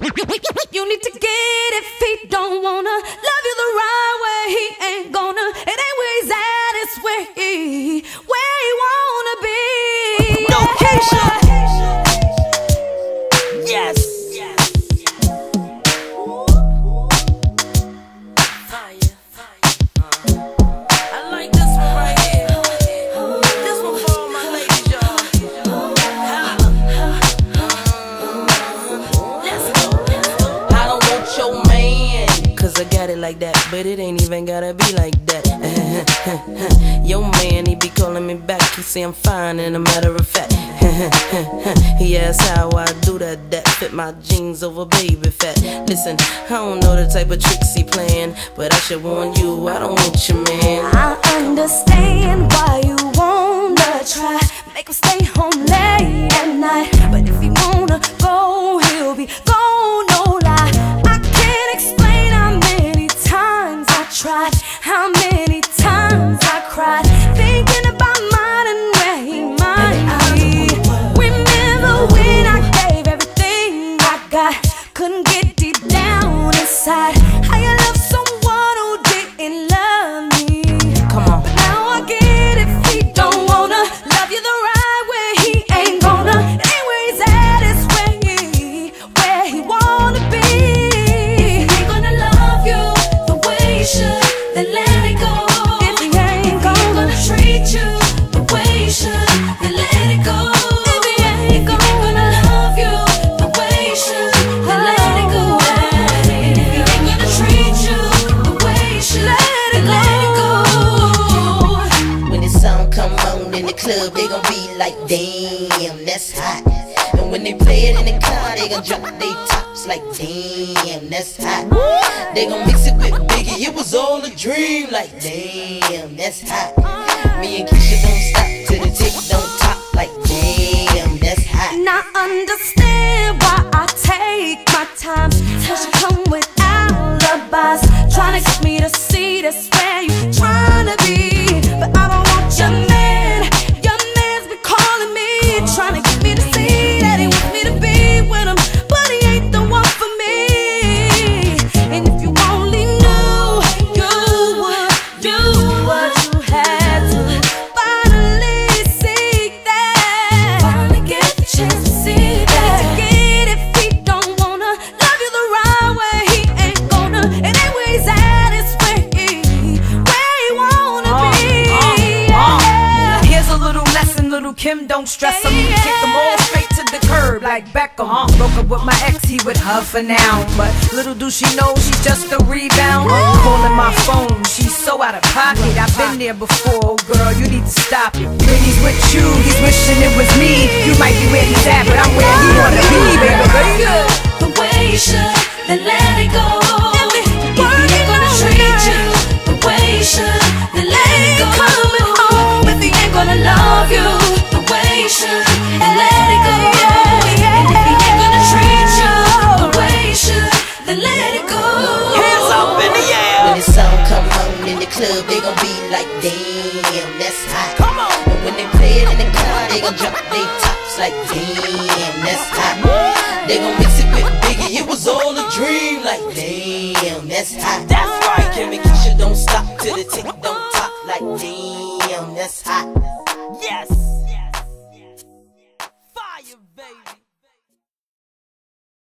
You need to get if he don't wanna love you the right way. He ain't gonna. It ain't where he's at, it's where he where he wanna be. No, Keyshia. I got it like that, but it ain't even gotta be like that. Your man, he be calling me back. He say I'm fine, and a matter of fact, he asks how I do that. That fit my jeans over baby fat. Listen, I don't know the type of tricks he playing, but I should warn you, I don't want your man. I understand why you wanna try. Make him stay home late at night. But if he wanna go, he'll be couldn't get deep down inside. In the club, they gon' be like, damn, that's hot. And when they play it in the car, they gon' drop their tops like, damn, that's hot. They gon' mix it with Biggie, it was all a dream, like, damn, that's hot. Me and Keyshia don't stop till the tick don't top, like, damn, that's hot. And I understand why I take my time. You come with alibis. Trying to get me to see that's Kim, don't stress him. Yeah. Kick them all straight to the curb like Beckham. Uh-huh. Broke up with my ex, he with her for now. But little do she know she's just a rebound. Calling my phone, she's so out of pocket. I've been there before, girl, you need to stop it. When he's with you, he's wishing it was me. You might be where he's at, but I'm where he wanna be, baby. baby. the way you should, then club, they gon' be like, damn, that's hot. Come on. And when they play it in the car, they gon' drop their tops like, damn, that's hot. They gon' mix it with Biggie, it was all a dream, like, damn, that's hot. That's right. Kim and Keyshia don't stop till the tick don't top, like, damn, that's hot. Yes.